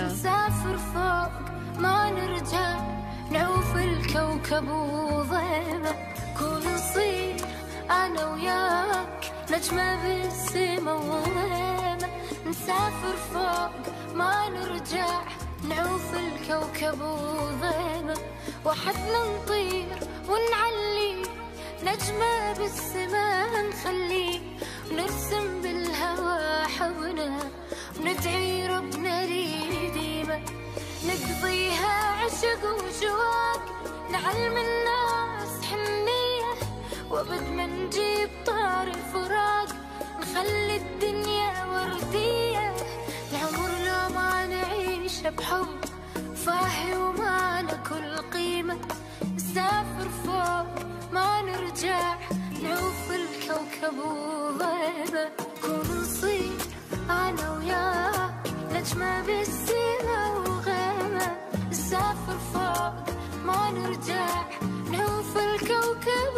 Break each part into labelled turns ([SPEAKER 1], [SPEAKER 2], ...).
[SPEAKER 1] نسافر فوق ما نرجع نعوف الكوكب وضيمة كون نصير أنا وياك نجمة بالسما وضيمة نسافر فوق ما نرجع نعوف الكوكب وضيمة وحدنا نطير ونعلي نجمة بالسما نخلي. ونرسم بالهوى حبنا وندعي ربنا لي ديما. نقضيها عشق وشواق نعلم الناس حنية. وابد ما نجيب طار الفراق. نخلي الدنيا وردية. العمر لو ما نعيش بحب. فاهي ومعنا كل قيمة. نسافر فوق ما نرجع. نعوف الكوكب نصير أنا وياك نجمة بالسما وغيمة نسافر فوق ما نرجع نعوف الكوكب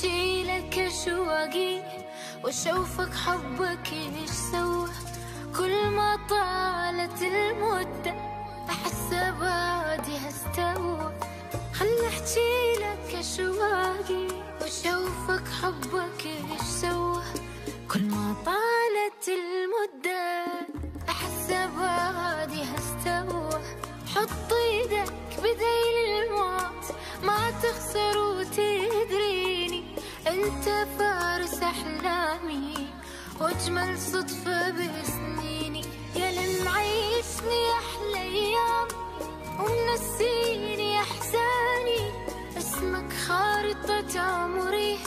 [SPEAKER 1] خل احكي لك اشواقي وأشوفك حبك إيش سوى. كل ما طالت المدة أحس بعدها استوى خل أحكي لك اشواقي وأشوفك حبك إيش سوى. كل ما طالت المدة أحس بعدها استوى حط إيدك بديل الموت ما تخسر وتدريني أنت فارس أحلامي واجمل صدفة بسنيني. يا اللي معيشني أحلى أيام ومنسيني أحزاني. اسمك خارطة عمري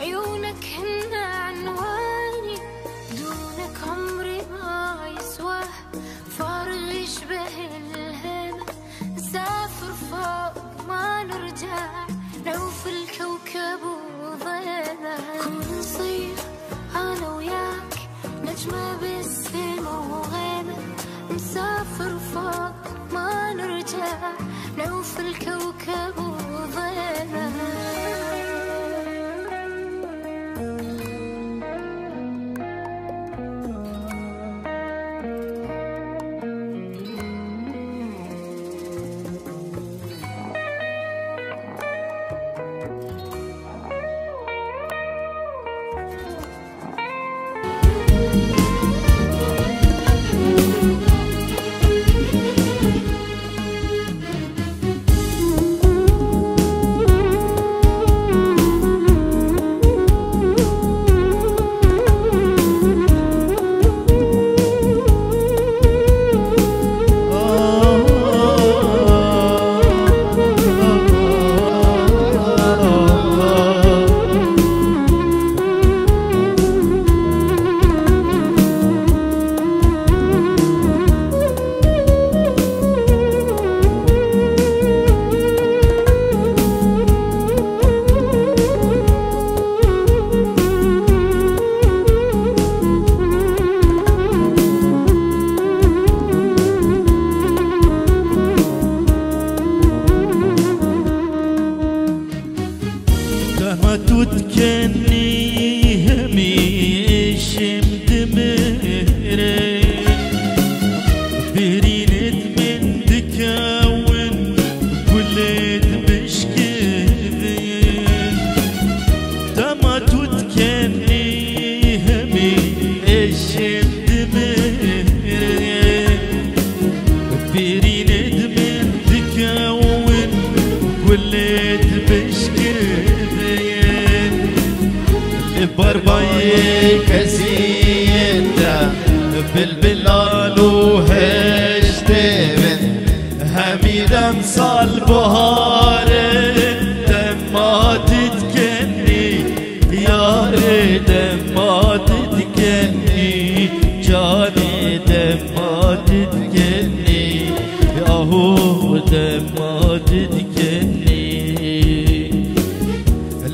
[SPEAKER 1] عيونك هن عنواني. دونك عمري ما يسوى فارغ يشبه الهمة نسافر فوق ما نرجع نعوف الكوكب وضينا كون نصير أنا وياك نجمة بالسما وغيمة نسافر فوق ما نرجع نعوف الكوكب وضينا.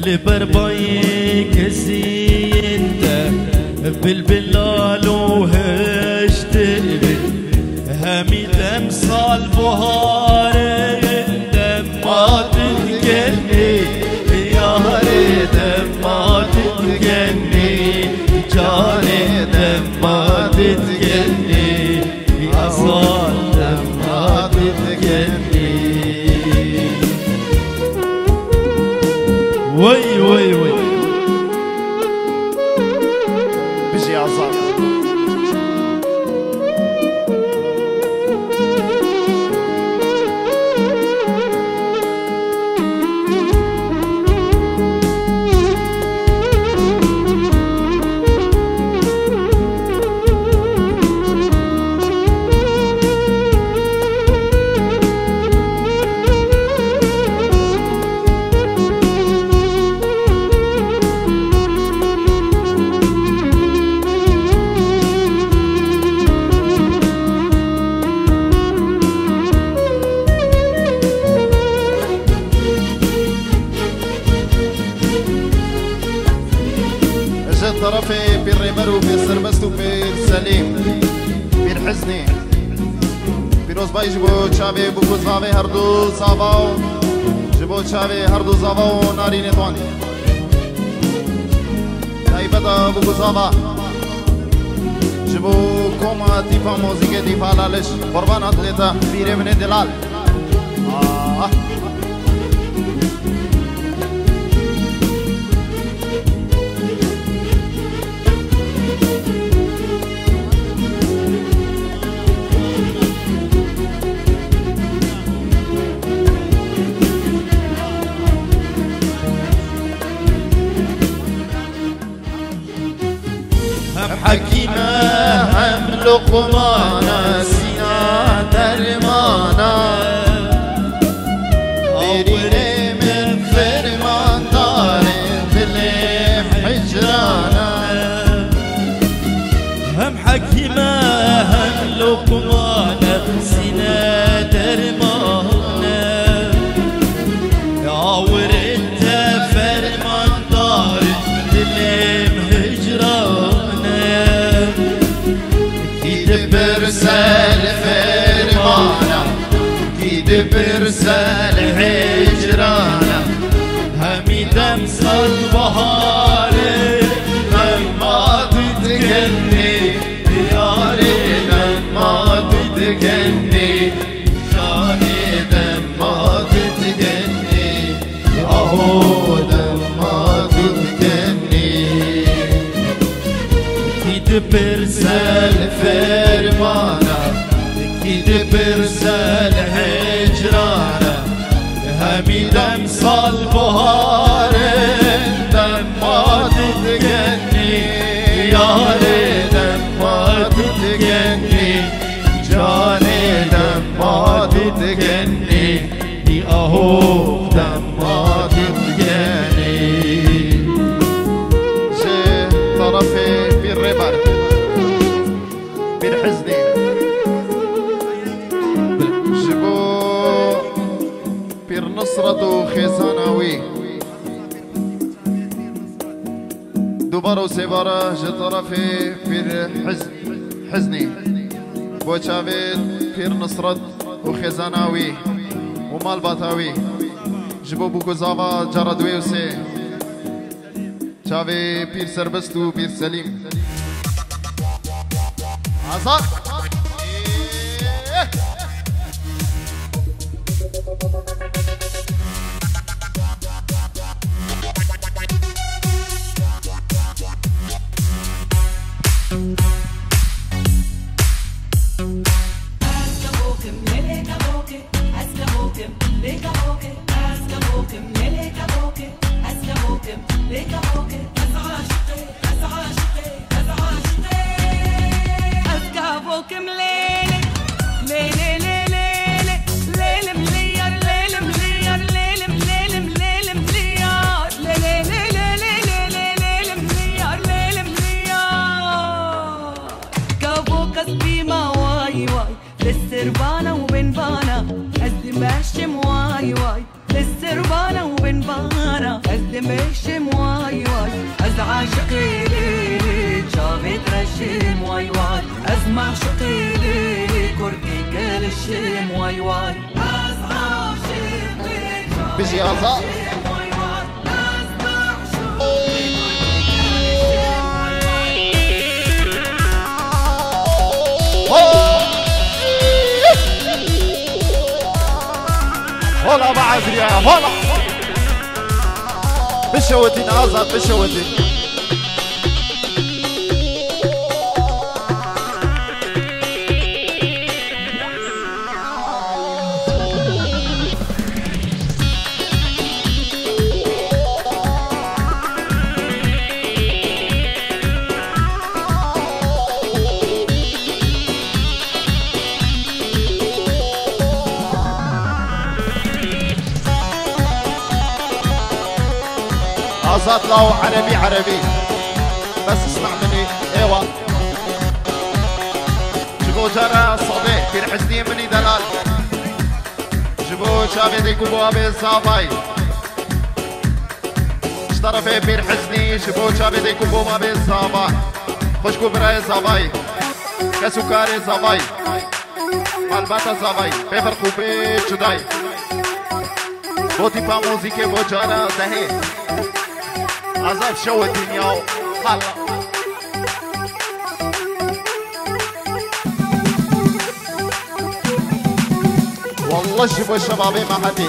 [SPEAKER 2] لبرباي كسي انت بالبلال وهشت همي تمثال بهار دم ما تتكني يا دم ما تتكني جاني دم ما تتكني وي وي
[SPEAKER 3] Bočave, Bukuzvave, Hardu, zavau, jibo chave, Hardu, Zavao, Narine, Tuani. Taibata, Bukuzvava, že jibo koma tipa muzike, tipa laleš, Borban atleta, Birevne Delal. Ah.
[SPEAKER 2] هم
[SPEAKER 3] برسال فرمانا كيد برسال
[SPEAKER 2] هجرانا همي دمسال بهار
[SPEAKER 3] وسيباره جي طرفي في حزن حزني بوشافيت بير نصرة وخزاناوي ومال باتاوي جبو بوكو زافا جردوي وسي چاوی پیر سربست و پیر سلیم
[SPEAKER 4] السربانة وبنبانة أزدم بهشم واي واي السربانة وبنبانة أزدم بهشم واي واي أزعى شقي ليلي شافت رشيم واي واي أسمع شقي
[SPEAKER 3] ليلي كردي كل الشيم
[SPEAKER 4] واي واي أزعى شقي بيجي غلطة
[SPEAKER 3] هلا بعد يا هلا. بشوتي نازل بشوتي. الرقصات لو عربي عربي. بس اسمع مني ايوا جبو جرى صبي في الحزني مني دلال. جبو شابي ديكو بوابي صافاي اشترفي في حزني جبو شابي ديكو بوابي صافاي خوش كبراي صافاي كسوكاري صافاي البته زوای بفر خوبه چدای بوتی پا موزیک بجارا دهه عذاب شو الدنيا هلا والله شوفوا شبابي ما حدي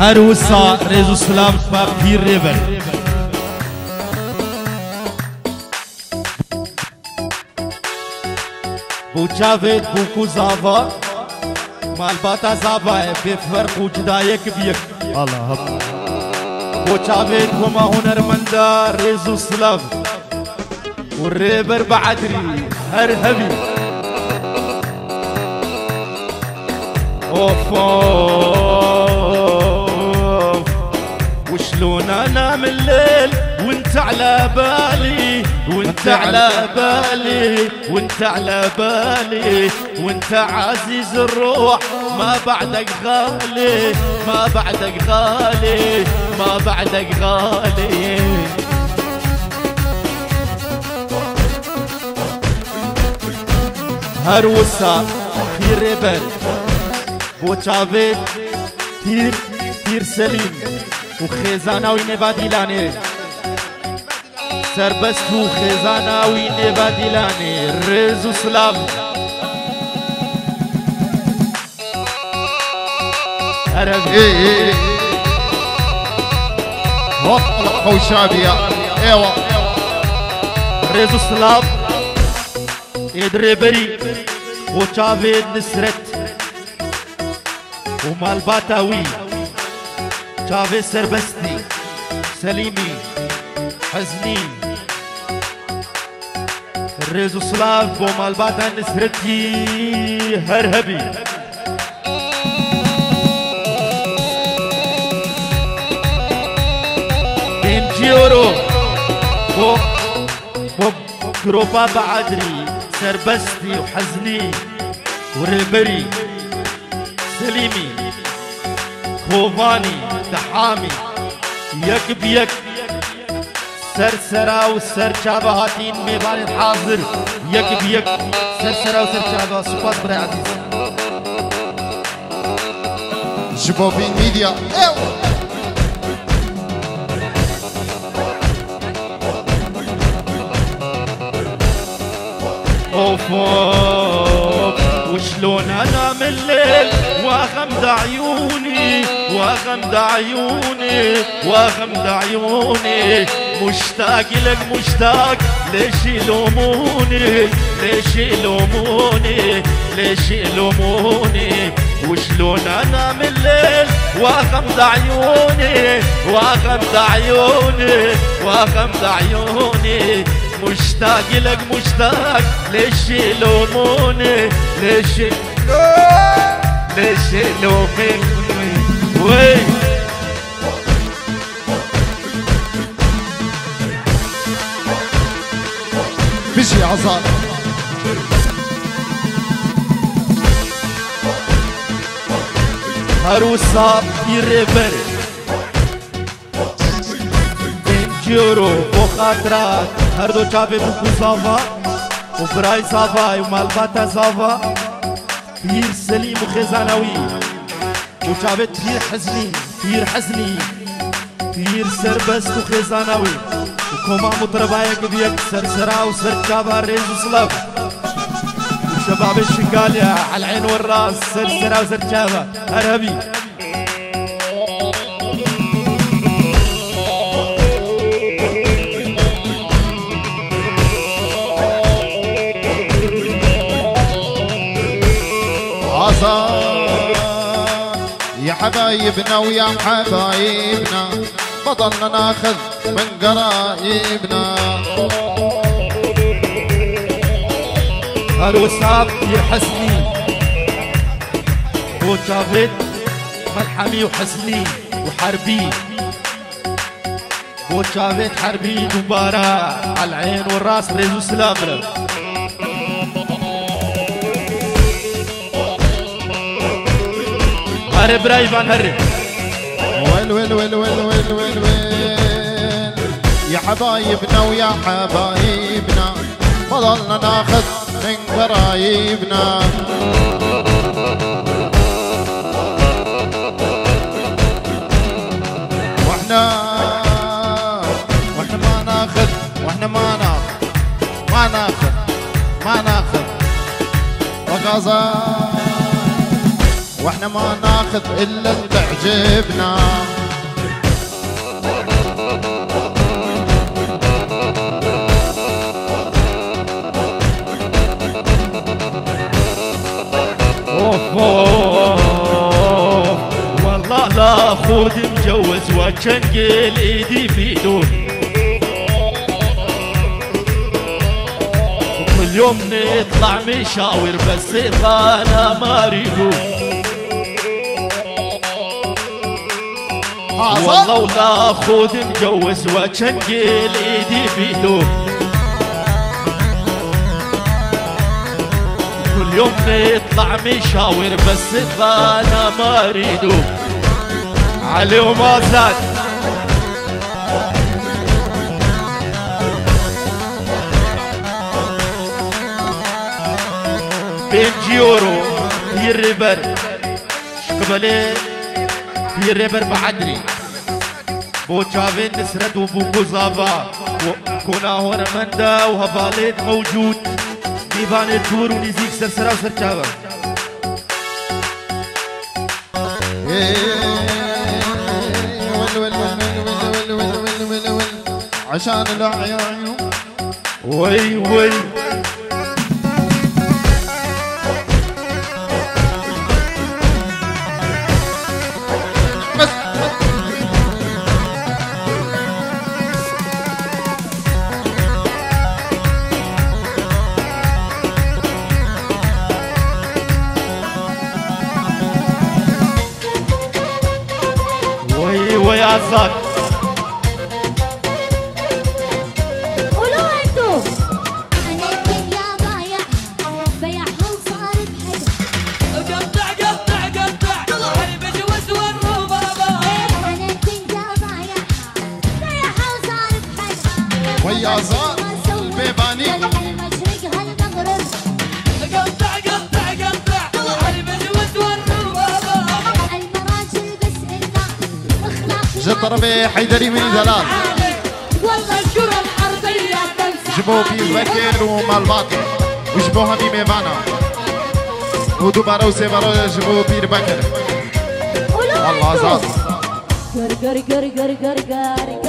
[SPEAKER 2] هر وسا ريزو سلام با پیر ریور. بو چاوید بو کو زاوا مال باتا زاوا ہے بے فرق و جدا یک بیک اللہ بو چاوید بو ما هنرمندا ريزو سلام. والريبر بعدري هر هبي اوف اوف وشلون انام الليل وانت على بالي وانت على بالي وانت على بالي وانت عزيز الروح. ما بعدك غالي ما بعدك غالي ما بعدك غالي. هروسا في ريبل بوچاوید تیر تیر سلیم و خیزاناوی نبادیلانه سربست و خیزاناوی نبادیلانه رز و سلام عربي
[SPEAKER 3] إيه إيه والله خوشابية أيوه
[SPEAKER 2] رز و سلام ادري بوچاوید نسرت شافي سربستي سليمي حزني الريزو سلاف ومال باتا نسرتي هرهبي انجيورو بو بو كروبا بعدري سربستي وحزني وريبري سليمي خوباني دحامي يك بيك सरसरा सरचाबा हातीन मेवान हाजिर। यक बियक सरसरा सरचाबा सुपात बरे आदि
[SPEAKER 3] Jibo Vin Media
[SPEAKER 2] eu Oh, oh. اوف وشلون انام الليل وأغمض عيوني وأغمض عيوني وأغمض عيوني. مشتاق لك مشتاق ليش يلوموني؟ ليش يلوموني؟ ليش يلوموني؟ وشلون انام الليل وأغمض عيوني وأغمض عيوني وأغمض عيوني. مشتاق لك مشتاق ليش يلوموني؟ ليش ليش
[SPEAKER 3] لو مني
[SPEAKER 2] وين مشي عصار Harusap bir river Denk yoro bu kadra Her do çabe bu برای صافا و الباتا صافا كبير سليم خزانوي وجابت كبير حزني كبير حزني كبير سربست وخزانوي وكما مطربايا قبيك سرسرا وسركابا ريز وصلب وشباب الشقالية على العين والراس سرسرا
[SPEAKER 3] وسركابا عربی حبايبنا ويا حبايبنا بطلنا ناخذ من قرايبنا.
[SPEAKER 2] الوساب يحسني وجافت ملحمي وحسني وحربي. وجافت حربي دبارة على العين والراس ريزو سلام هرب رايفان هرب
[SPEAKER 3] ويل ويل ويل ويل ويل ويل ويل. يا حبايبنا ويا حبايبنا بضلنا ناخذ من قرايبنا. وإحنا وإحنا ما ناخذ وإحنا ما ناخذ ما ناخذ ما ناخذ. وغزا وإحنا ما ناخذ إلا اللي عجبنا
[SPEAKER 2] والله لا خود مجوز وشنقل ايدي في كل يوم نطلع مشاور بس أنا ما اريدو والله ولا خود مجوز وشنقل ايدي في دون كل يوم نطلع مشاور بس أنا ما اريدو علي وما زاد. بين جيورو في الريبر پیره بر بعدری بو چاوه نسرد و بو قضاوا و گناه و و هبالت موجود
[SPEAKER 3] دیوان تور و نزیک سر سرا سر چاوه عشان العيون
[SPEAKER 2] وي وي
[SPEAKER 3] الحرمة حيدري من
[SPEAKER 4] زلال. والمشورة الأرضية
[SPEAKER 3] جبوا في الوكيل ومال باطل وجبوها بميفانا ودوبارة وسيبارة جبوا في بكر. الله زاز
[SPEAKER 5] قر قر قر قر قر.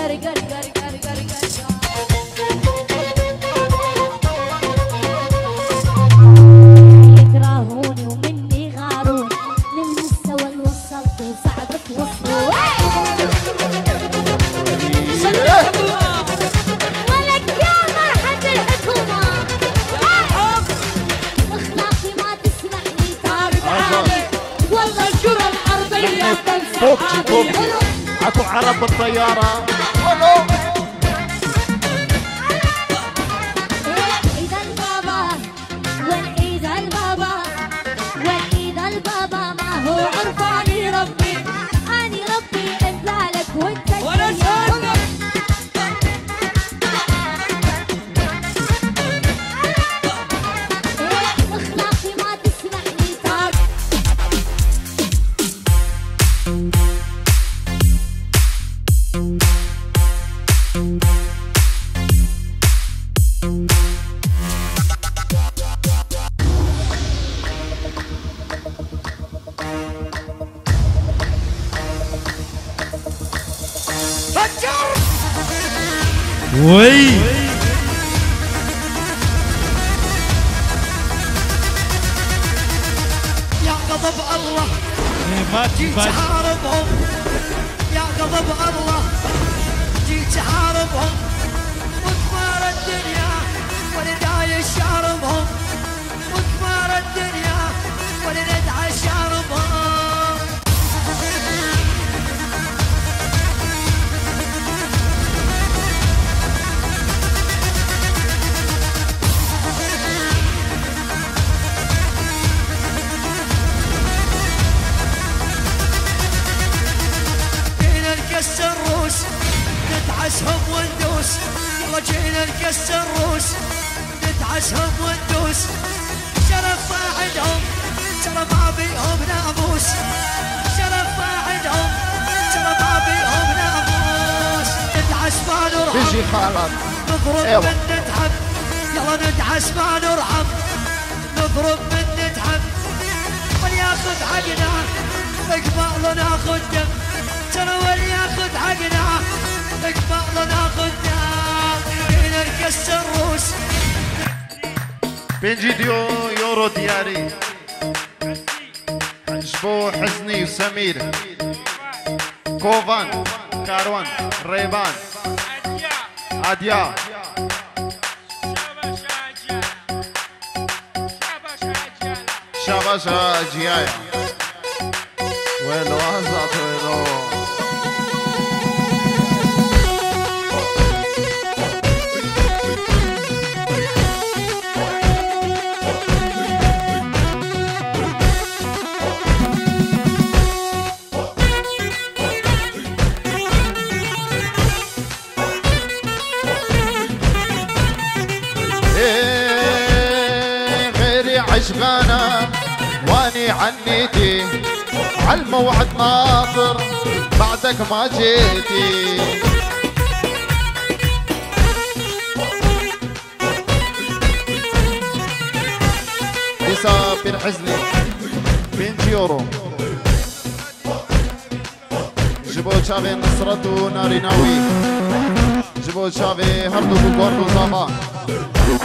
[SPEAKER 3] بنجي ديو يورو دياري. جبو حزني وسمير. كوفان كاروان ريبان. عديا. شاباشا جيايا ويلو هزات ويلو. عشقانة واني عنيتي عالموعد ناطر بعدك ما جيتي. بيسا بن حزني بن جيورو. جبو تشافي نصرت وناري ناوي جبو تشافي هردو بوكوردو زابا.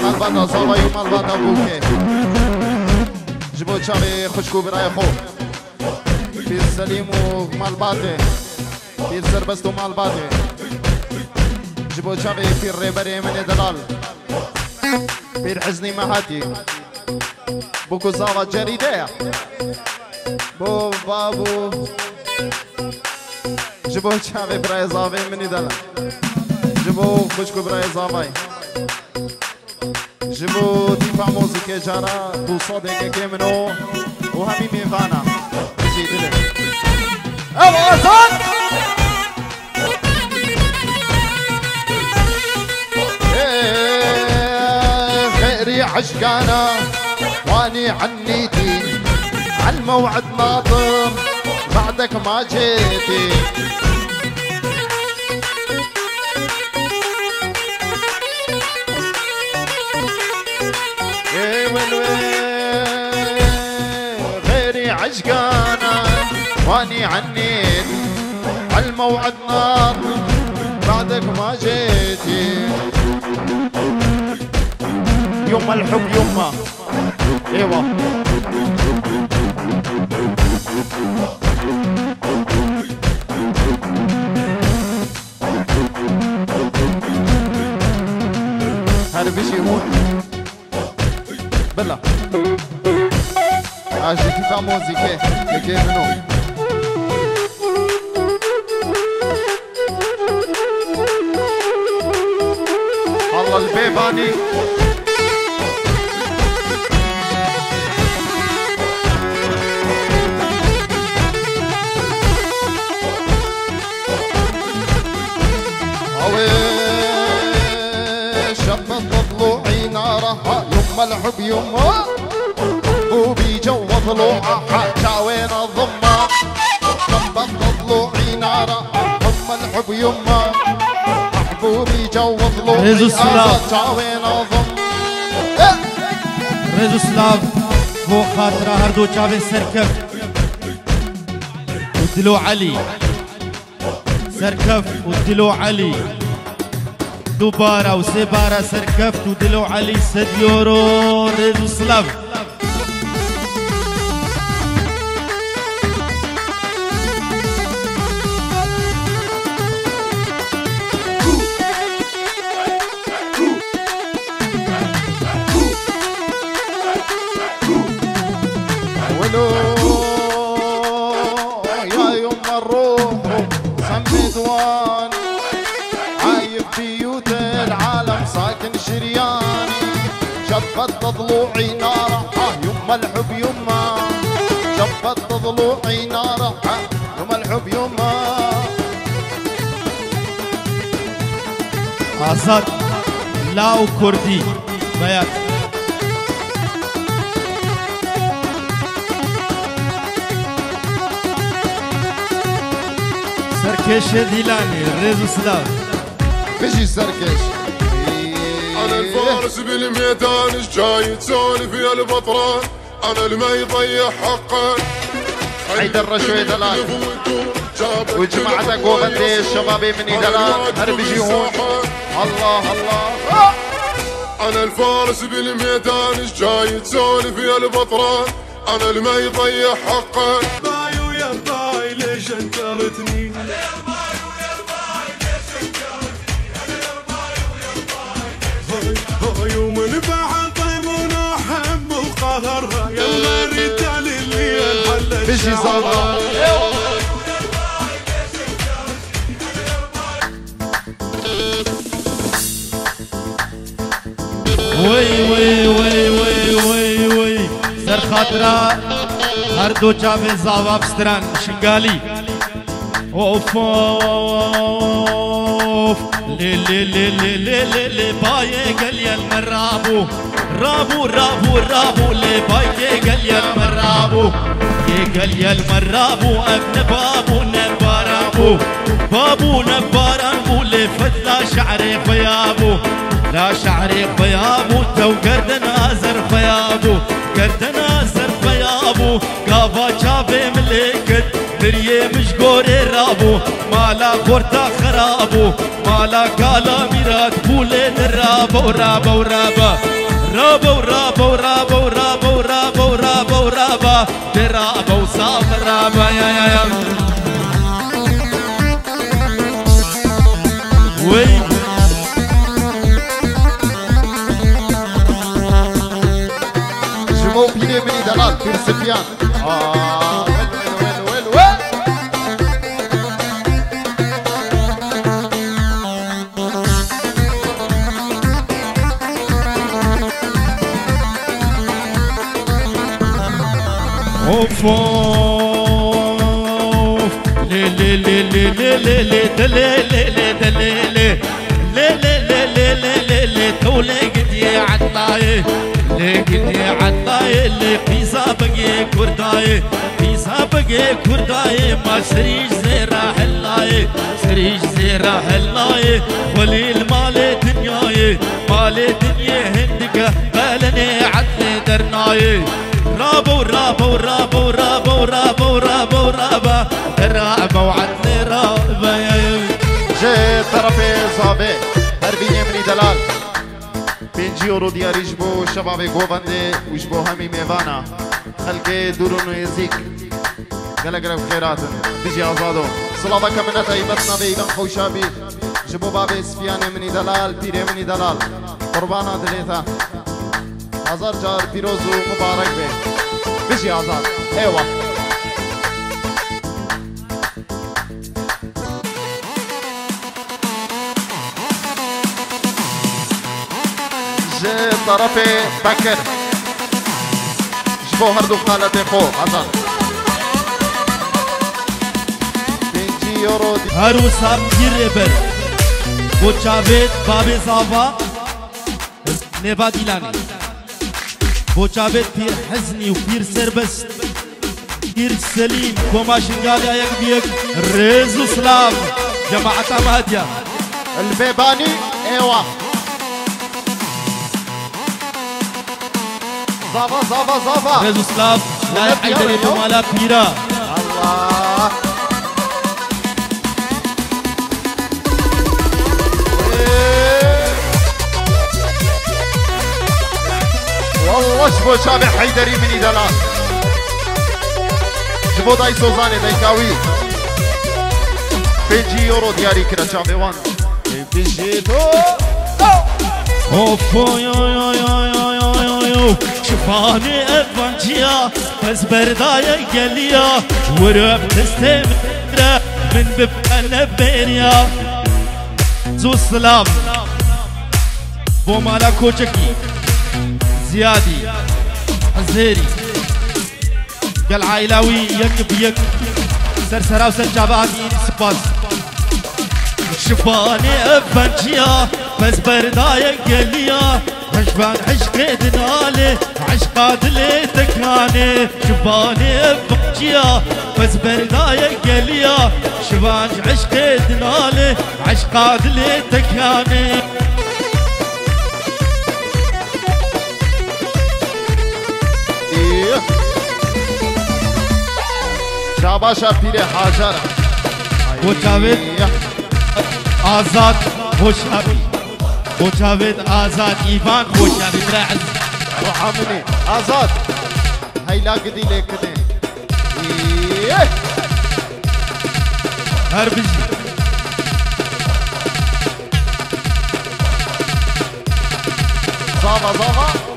[SPEAKER 3] مالباتا زابا يو مالباتا بوكي. جبو تشاري خشكو برايخو. في السليم مع الباطي في الزربست مع الباطي جبو تشاري في الريبري من دلال في الحزن معاتي بوكو زارة جريدة. بو بابو. جبو تشاري براي زافي من دلال جبو خشكو براي زافي جيبوا ديفا موزيكا جراد وصديقة كامنو وحبيبي فانا أجي دلك أو أصلا فقري عشقانا واني عنيتي عالموعد ناطر بعدك ما جيتي وين غيري عشقانا واني عنيت عالموعد نار بعدك ما جيتي
[SPEAKER 2] يما الحب يما. ايوا
[SPEAKER 3] هربش يموت. بلا Agite famosi che, che, che no. الله البيباني الحب يمه. وبيجو طلوعه حتى وين الضمه ضمه طلوعي ناره حب ملعب يمه. محبوبي جو
[SPEAKER 2] طلوعي حتى
[SPEAKER 3] وين الضمه
[SPEAKER 2] إيه. ريزوسلاف بو خاطره هردو جابي سركف ودلو علي سركف ودلو علي دوبارە و
[SPEAKER 3] سێ بارە سەرکەفت و دلو عەلی سەد یۆرۆ ڕێز و سلاوی شبت ضلوعي نارة آه يما الحب يما. شبت ضلوعي نارة آه يما الحب يما.
[SPEAKER 2] آزاد لاو كردي بيات سركش ديلاني رزو سلاف
[SPEAKER 3] بيجي سركش
[SPEAKER 6] أنا الفارس بالميدان إيش جاي تسولف يا البطران؟ أنا اللي ما يضيع حقه.
[SPEAKER 3] حيدر رشوي دلال. وجماعتك وغدي شبابي من دلال هربجي هون الله الله.
[SPEAKER 6] أنا الفارس بالميدان إيش جاي تسولف يا البطران؟ أنا اللي ما يضيع حقه.
[SPEAKER 7] باي ويا باي ليش انكرتني يوم اللي
[SPEAKER 2] وي وي وي وي وي وي. سر خاطره هر دو جامع زاواب ستران شنگالی. اوف اوف لي لي لي لي لي لي باي يما رابو رابو رابو رابو اللي بايك قال يما رابو. قال يما رابو أبن بابو نبارابو بابو نبارابو اللي فتلا شعري فيابو لا شعري فيابو تو قردن ازر فيابو قردن ازر فيابو قابا شابي ملكت دريه مش قوري رابو. مالا قرطة خرابو مالا كالا ميرات ولاد الرابة ورابة ورابة رابة ورابة ورابة ورابة ورابة ورابة ورابة درابة وصاب الرابة يا يا يا وي
[SPEAKER 3] جمهور بيمني دلال بن سفيان آه
[SPEAKER 2] اوف لي لي لي لي لي لي لي دلي لي لي دلي لي لي لي لي لي لي لي لي تولي قد عطاي لي قد عطاي لي قيسا بقي كرداي قيسا بقي كرداي ما سريج زي راح اللاي سريج زي راح اللاي وليل مالي دنياي مالي دنيا هندقة قالني عدلي درناي رابة ورابة ورابة ورابة ورابة ورابة الرعبة وعندي رابة
[SPEAKER 3] جيت طرفي صابي هربية مني دلال. بنجي ورودياري جبو شبابي قوبندي وجبو همي ميفانا خلقي دورونو يزيك قلق رب خيرات بيجي آزادو. صلابة كمنة ايبتنا بيبان خوشابي جبو بابي سفياني مني دلال بيري مني دلال. قربانا دليتا هزار جار پیروز مبارك بي بشی آزاد ایوه جه طرف بکر جبو هر دو خالت خو آزاد پنجی یورو دی
[SPEAKER 2] هروسا پیر بر بو چاوید بابی زاوا نبا دیلانی بو چاوید پیر حزنی و پیر سربست پیر سلیم کوما شنگالی آیک بیک رز و سلام جماعتا مهدیا
[SPEAKER 3] البيباني إيوه. زافا زافا زافا
[SPEAKER 2] رز و سلام لا حیدری بمالا پیرا.
[SPEAKER 3] الله. والله شبو شابع حيدري من دلال شبو داي سوزاني داي كاوي بيجي يورو دياري كرا شابع وان بيجي تو.
[SPEAKER 2] اوف يو يو يو يو يو يو يو شفاني افانجيا بس بردايا قليا ورب زيادي حزيري قال عائلاوي يك بيك. سرسرا وسرجاباتي سباس شفاني أفنجيا بس بردايا قليا عشبان عشق دنالي عشقات اللي تكاني. شفاني أفنجيا بس بردايا قليا شفان عشق دنالي عشقات اللي تكاني.
[SPEAKER 3] شاباشا بيري حاجرة
[SPEAKER 2] وجاوید آزاد خوشحبی وجاوید آزاد ایوان خوشحبی راعز
[SPEAKER 3] وحامني آزاد هيلا قدي لكني إيه.
[SPEAKER 2] هر بجی
[SPEAKER 3] زافا زافا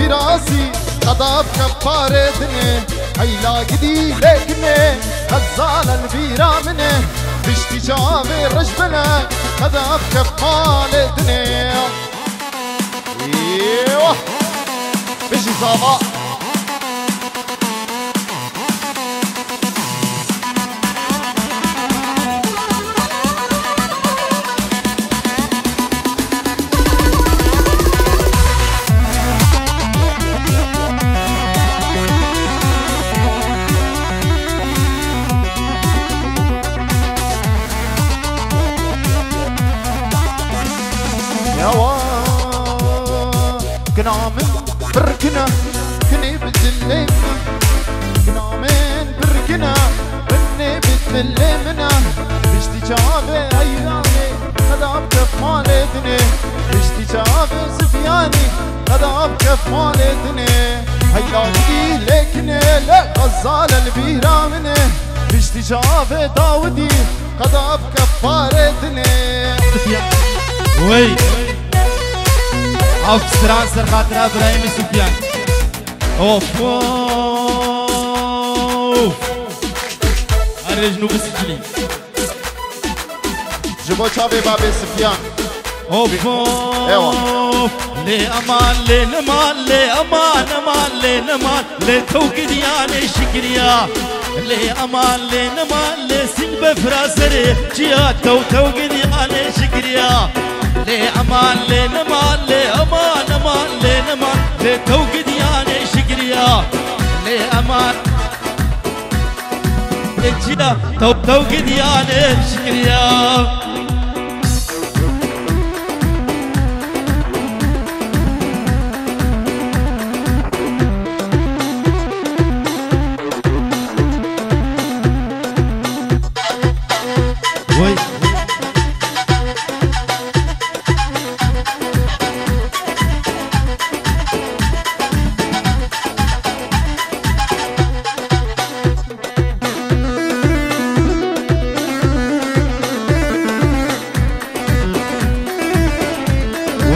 [SPEAKER 3] في راسي غضب كفارة دني عيلا قدي لكني غزال البيرة مني بيشتي شافي رجبنا غضب كفارة دني أيوه بيجي صابا كنا من بركنا كني بدلي كنا من بركنا كني بدلي منا بشتي شابي أيامي قد أبكف مالتني. شابي سفياني قد أبكف مالتني. هيا تجي لكني لا غزال البيرة مني شابي داودي قد أبكف مالتني.
[SPEAKER 2] وي. اوف سران سر خاطر إبراهيم سفيان اوف اوف هر جنوب السجلي
[SPEAKER 3] جبو شابي بابي سفيان
[SPEAKER 2] اوف
[SPEAKER 3] أيوه.
[SPEAKER 2] اوف لي أمان لي نمان لي أمان أمان لي نمان لي توقد يعني شكريا لي أمان لي نمان لي سنگ بفراسري جيا تو توقد يعني شكريا لي أمان لي نمان لي أمان أمان لي نمان لي توقد يعني شكريا لي أمان جيا تو شكريا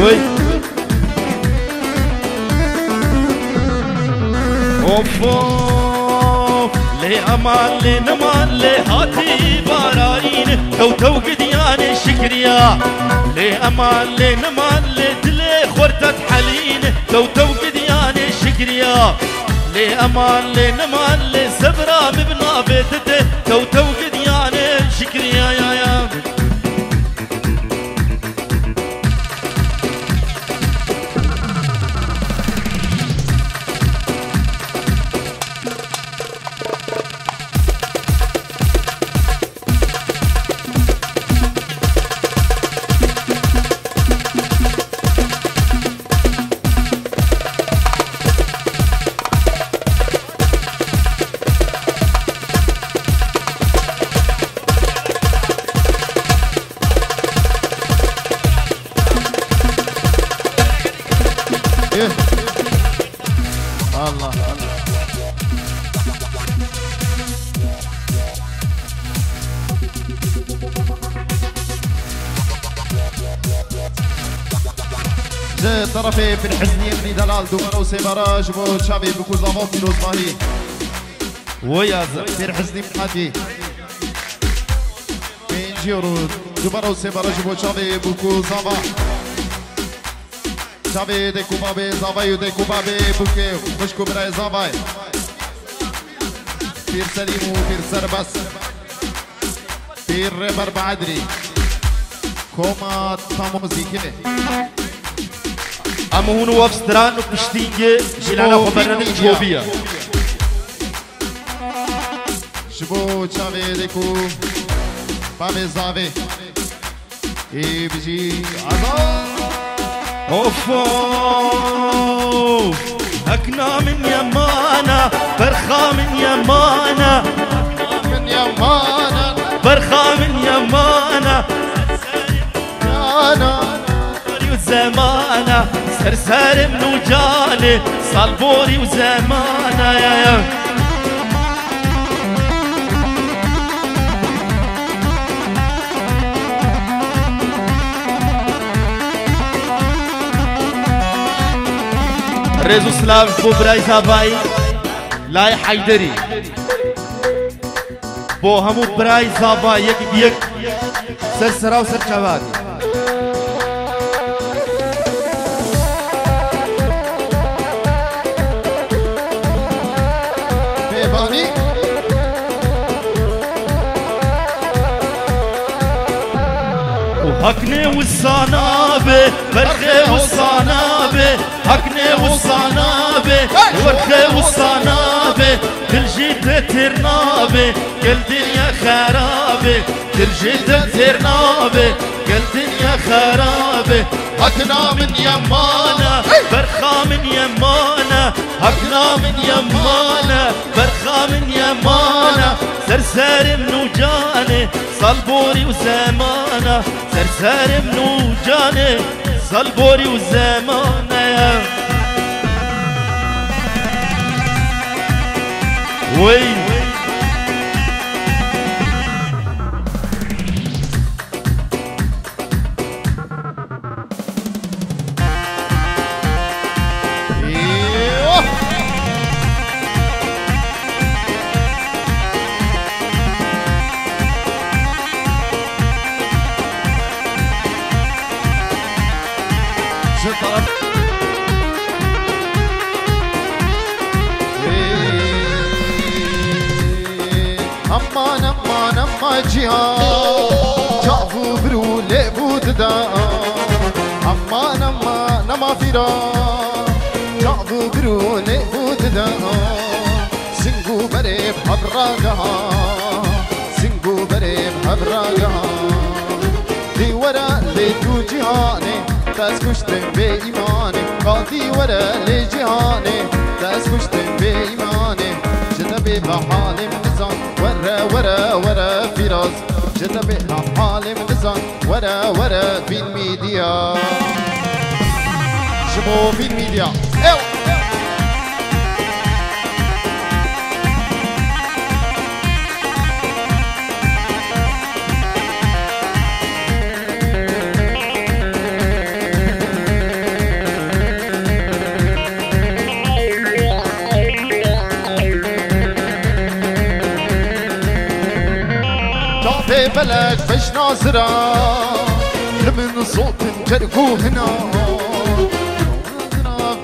[SPEAKER 2] وي اوف لي أمان لي نمان لي هاتي باراين تو تو قديان شكريا لي أمان لي نمان لي تلي خورتت حلين تو تو قديان شكريا لي أمان لي نمان لي سبرا مبنا بيتته تو تو
[SPEAKER 3] سی براش بو چابی بکوز آب و پیروز مانی وی
[SPEAKER 2] از
[SPEAKER 3] پیر حسنی مادی پنجی رو دوباره سی براش بو چابی بکوز آب چابی دکو بابی زاوی دکو بابی بکه مشکو برای زاوی. پیر سلیم و پیر سر بس پیر بر تامو مزیکی
[SPEAKER 2] اما هون وفستران وبشتينجي جيلانا خبرنا جوبيا.
[SPEAKER 3] شبو تشافي ديكو. بابي زافي إي بيجي. عظام
[SPEAKER 2] اوف اوف هكنا من يمانا برخا من يمانا.
[SPEAKER 3] من يمانا
[SPEAKER 2] برخا من يمانا.
[SPEAKER 3] أنا
[SPEAKER 2] صالبوري وزمانا سرسار من وجاني صالبوري وزمانا يا يا ريزو سلاف بو براي زاباي لاي حيدري بو همو براي زابا يك بيك سر سرا سر وهكني والصنابة برخي والصنابة هكني والصنابة برخي والصنابة كل جيت ترنابة كل دنيا خرابة كل جيت ترنابة كل دنيا خرابة. هكنا من يمانا برخا من يمانا. هكنا من يمانا برخا من يمانا. سرسار من وجاني صلبوري وزمانة. سرسار من وجاني صلبوري وزمانة. وي
[SPEAKER 3] جهان جابو برو لبو ددا أمان أمان اما فيرا جابو برو لبو ددا سنگو بريب حبراغها سنگو بريب حبراغها دي ورا لتو جهاني دست کشتم به ایمانه قاضی ورا لجهانه دست کشتم به ایمانه جنبه به حالم ورا ورا ورا فراز. جنبه به حالم نزان ورا ورا في الميديا شبو في الميديا بش ناظرة لمن صوت جرقو هنا.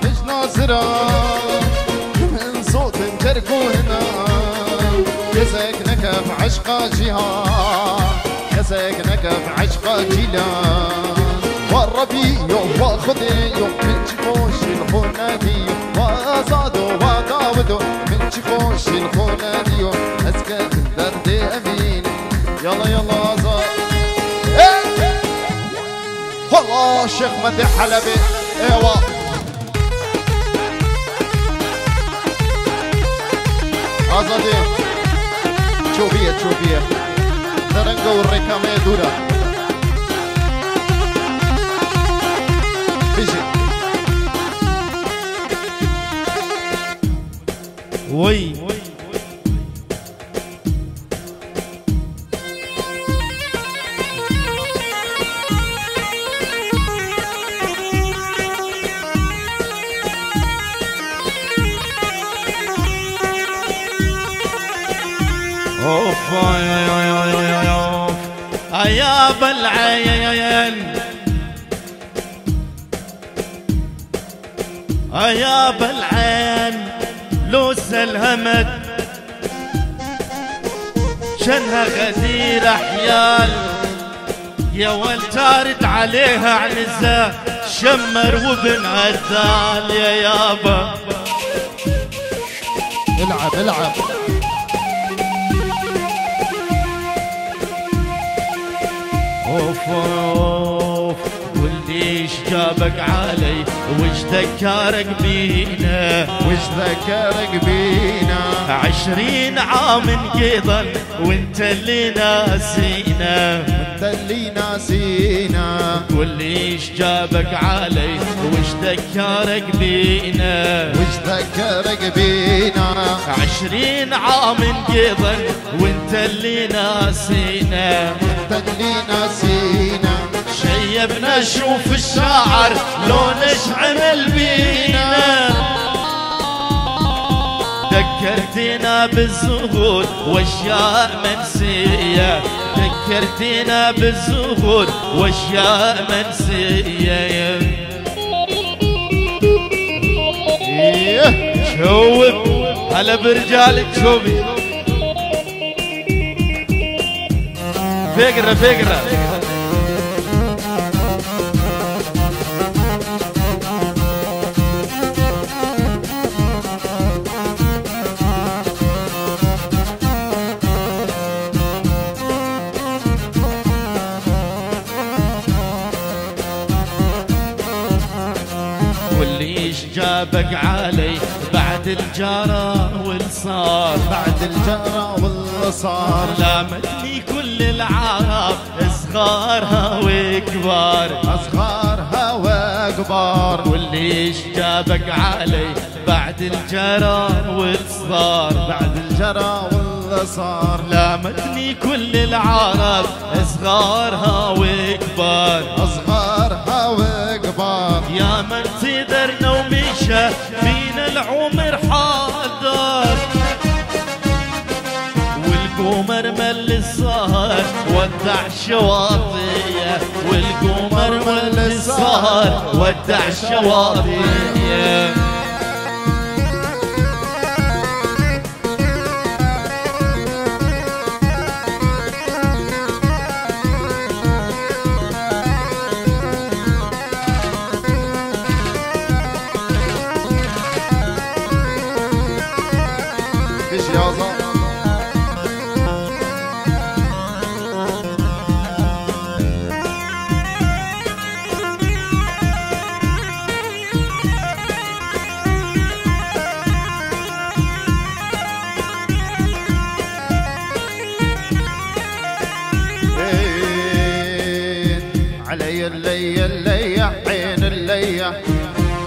[SPEAKER 3] بش ناظرة لمن صوت جرقو هنا. يزك نكف عشقا جهان يزك نكف عشقا جيلان. والربي يوم واخذ يوم من جفوش الخنادي. وازادو وداودو من جفوش الخنادي. اسكت الدرد أمين. يلا يلا الشيخ مدح حلبي. أيوه. آزادی چوبیه چوبیه درنگ و رکامه دوره بیشی
[SPEAKER 2] وي يا بالعين لو سلهمت شنها غدير أحيال. يا والتارد عليها عنزة شمر وابن عدال يا يابا.
[SPEAKER 3] العب العب.
[SPEAKER 2] أوف. جابك علي وش ذكرك بينا؟
[SPEAKER 3] وش ذكرك بينا؟
[SPEAKER 2] عشرين عام انقضى وانت اللي ناسينا.
[SPEAKER 3] انت اللي ناسينا.
[SPEAKER 2] وليش جابك علي وش ذكرك بينا؟
[SPEAKER 3] وش ذكرك بينا؟
[SPEAKER 2] عشرين عام انقضى وانت اللي ناسينا.
[SPEAKER 3] انت اللي ناسينا.
[SPEAKER 2] شيبنا شوف الشاعر لونش عمل بينا. ذكرتنا بالزهور واشياء منسية. ذكرتنا بالزهور واشياء منسية.
[SPEAKER 3] إيه
[SPEAKER 2] شوف هلا برجالك شوفي. فقرة فقرة. جابك علي بعد الجارة والصار.
[SPEAKER 3] بعد الجرى واللي صار
[SPEAKER 2] لامتني كل العرب صغارها وكبار.
[SPEAKER 3] اصغارها وكبار.
[SPEAKER 2] والليش جابك علي بعد الجرى والصغار
[SPEAKER 3] بعد الجرى واللي صار
[SPEAKER 2] لامتني كل العرب صغارها وكبار.
[SPEAKER 3] اصغارها وكبار.
[SPEAKER 2] يا من صدرنا ومشى فينا العمر حاضر. والقمر مل السهر ودع شواطئه والقمر مل السهر ودع شواطئه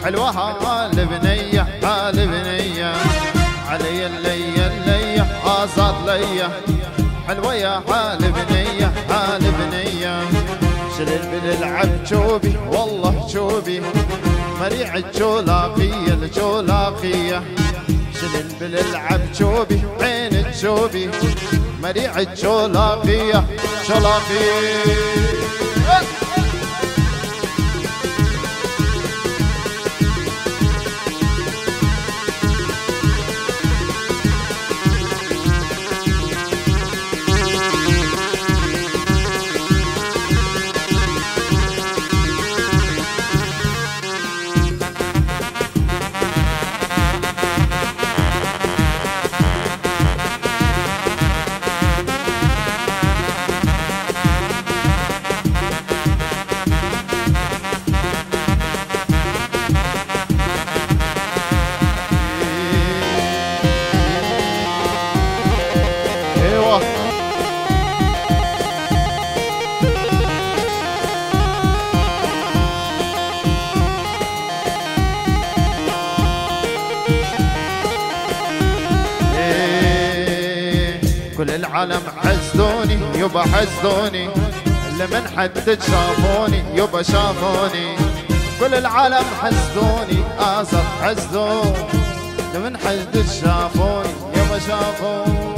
[SPEAKER 3] حلوة هالبنية هالبنية علي اللي اللي آزاد ليا. حلوة يا هالبنية هالبنية شلل باللعب جوبي والله جوبي. مريع الجولاقية الجولاقية. شلل باللعب جوبي عين الجوبي مريع الجولاقية جولاقية. العالم حسدوني يبا حسدوني اللي من حد شافوني يبا شافوني. كل العالم حسدوني اسف حسدوني اللي من حد شافوني يبا شافوني.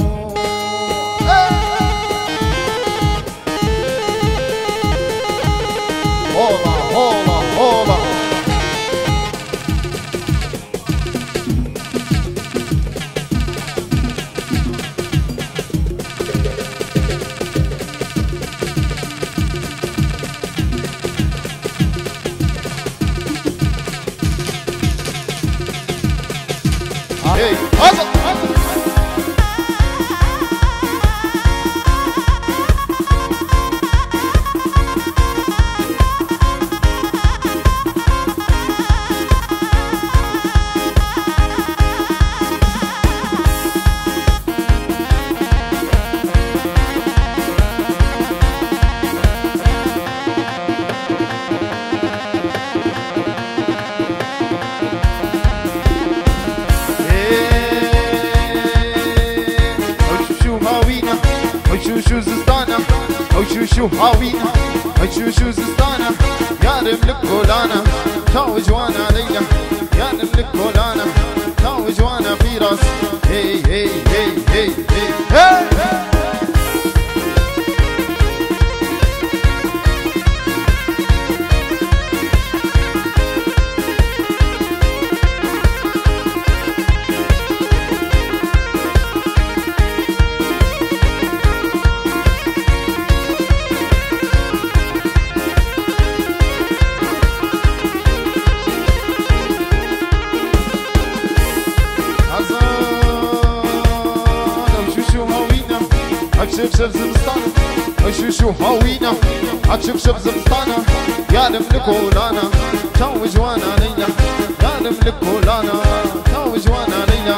[SPEAKER 3] شف زمستانا شو شو هاوينا شف زمستانا يا نملك ولانا توج وأنا ليلى يا نملك ولانا توج وأنا ليلى